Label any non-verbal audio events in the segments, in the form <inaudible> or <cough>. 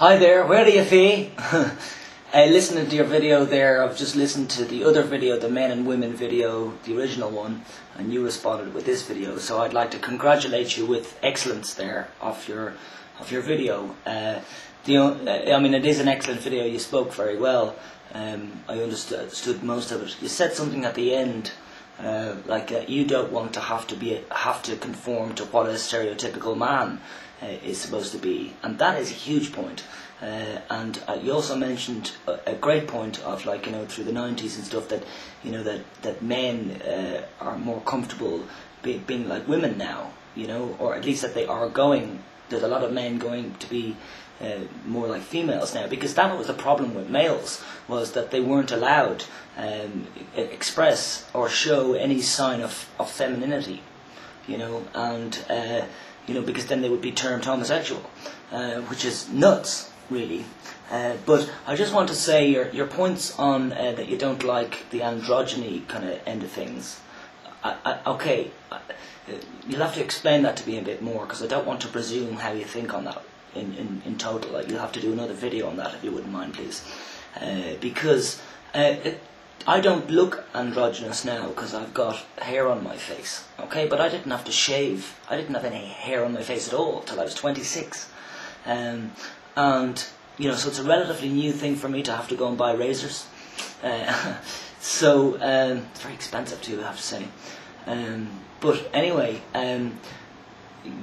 Hi there, where do you fee? <laughs> I listened to your video there, I've just listened to the other video, the men and women video, the original one, and you responded with this video. So I'd like to congratulate you with excellence there of your of your video. Uh, the, uh, I mean, it is an excellent video. You spoke very well. Um, I understood most of it. You said something at the end, uh, like uh, you don't want to have to be have to conform to what a stereotypical man uh, is supposed to be, and that is a huge point. Uh, and uh, you also mentioned a, a, great point of like you know through the 90s and stuff that you know that that men uh, are more comfortable be, being like women now you know or at least that they are going there's a lot of men going to be uh, more like females now because that was the problem with males was that they weren't allowed um, express or show any sign of, of femininity you know and uh, you know, because then they would be termed homosexual, uh, which is nuts, really. Uh, but I just want to say your your points on uh, that you don't like the androgyny kind of end of things. I, I, okay, you'll have to explain that to me a bit more because I don't want to presume how you think on that in, in, in total. Like you'll have to do another video on that if you wouldn't mind, please, uh, because uh, it, I don't look androgynous now because I've got hair on my face, okay? But I didn't have to shave. I didn't have any hair on my face at all till I was 26. Um, and, you know, so it's a relatively new thing for me to have to go and buy razors. Uh, <laughs> so, um, it's very expensive too, I have to say. Um, but anyway, um,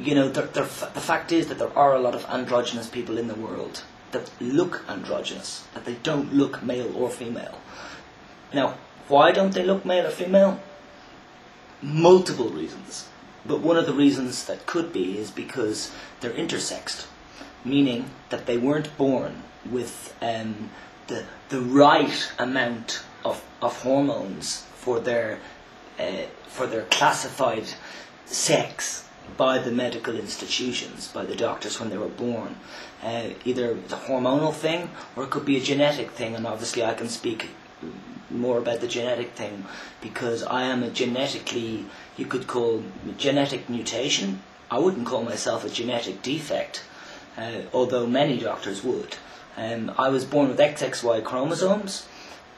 you know, the fact is that there are a lot of androgynous people in the world that look androgynous, that they don't look male or female. Now, why don't they look male or female? Multiple reasons. But one of the reasons that could be is because they're intersexed, meaning that they weren't born with um, the, the right amount of, hormones for their, uh, for their classified sex by the medical institutions, by the doctors when they were born. Uh, either a hormonal thing or it could be a genetic thing, and obviously I can speak more about the genetic thing because I am a genetically, you could call genetic mutation. I wouldn't call myself a genetic defect, uh, although many doctors would. Um, I was born with XXY chromosomes,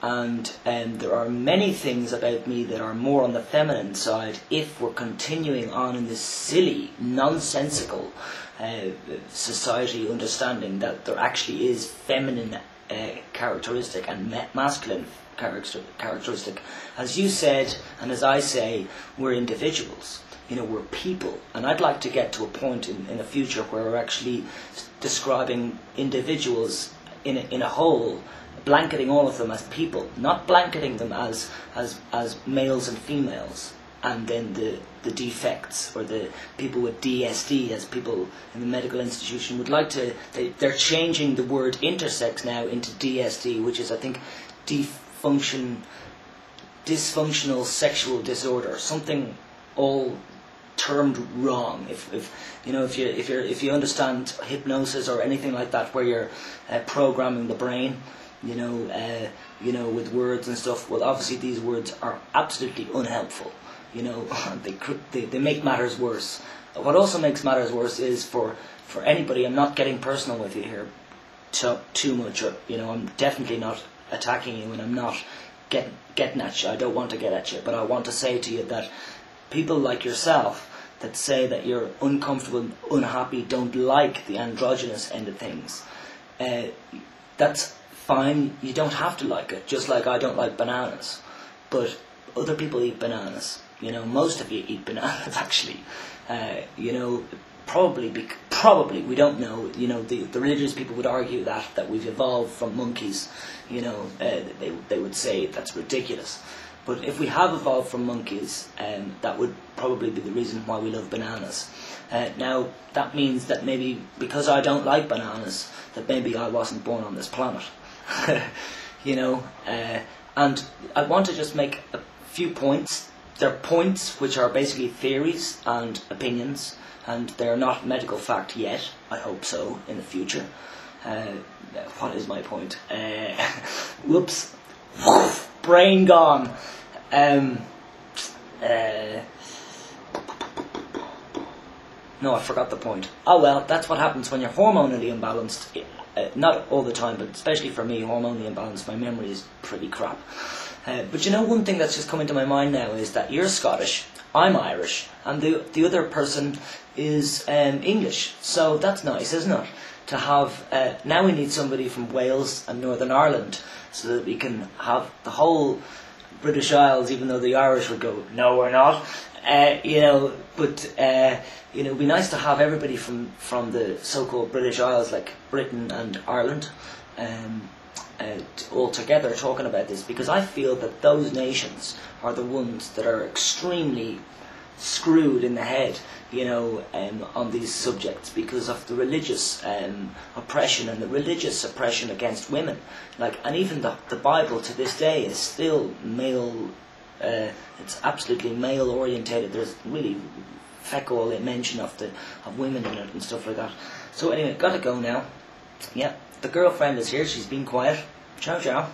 and um, there are many things about me that are more on the feminine side if we're continuing on in this silly, nonsensical uh, society understanding that there actually is feminine uh, characteristic and masculine characteristic. As you said, and as I say, we're individuals. You know, we're people. And I'd like to get to a point in, in the future where we're actually describing individuals in a, in a whole, blanketing all of them as people, not blanketing them as, as, as males and females and then the, the defects or the people with DSD, as people in the medical institution would like to, they, they're changing the word intersex now into DSD, which is, I think, function, dysfunctional sexual disorder, something all termed wrong. If, if you know if you if you if you understand hypnosis or anything like that, where you're uh, programming the brain, you know, uh, you know, with words and stuff. Well, obviously these words are absolutely unhelpful. You know, <laughs> they, they they make matters worse. What also makes matters worse is for for anybody. I'm not getting personal with you here, too, too much. Or you know, I'm definitely not attacking you and I'm not get, getting at you. I don't want to get at you, but I want to say to you that people like yourself that say that you're uncomfortable, unhappy, don't like the androgynous end of things, uh, that's fine. You don't have to like it, just like I don't like bananas. But other people eat bananas. You know, most of you eat <laughs> bananas actually. Uh, you know, probably probably we don't know. You know, the, the religious people would argue that that we've evolved from monkeys. You know, uh, they they would say that's ridiculous. But if we have evolved from monkeys, um, that would probably be the reason why we love bananas. Uh, now that means that maybe because I don't like bananas, that maybe I wasn't born on this planet. <laughs> you know, uh, and I want to just make a few points. They're points which are basically theories and opinions and they're not medical fact yet. I hope so in the future. Uh, what is my point? Uh, <laughs> whoops, <laughs> brain gone. Um, uh, no, I forgot the point. Oh well, that's what happens when you're hormonally imbalanced. Uh, not all the time, but especially for me, hormonally imbalanced, my memory is pretty crap. Uh, but you know, one thing that's just coming to my mind now is that you're Scottish, I'm Irish, and the the other person is um, English. So that's nice, isn't it? To have uh, now we need somebody from Wales and Northern Ireland, so that we can have the whole British Isles, even though the Irish would go, no, we're not. Uh, you know, but uh, you know, it'd be nice to have everybody from from the so-called British Isles, like Britain and Ireland, um, uh, all together talking about this, because I feel that those nations are the ones that are extremely screwed in the head, you know, um, on these subjects because of the religious um, oppression and the religious oppression against women. Like, and even the the Bible to this day is still male. Uh, it's absolutely male orientated. There's really feck all the mention of the of women in it and stuff like that. So anyway, gotta go now. Yeah, the girlfriend is here. She's been quiet. Ciao, ciao.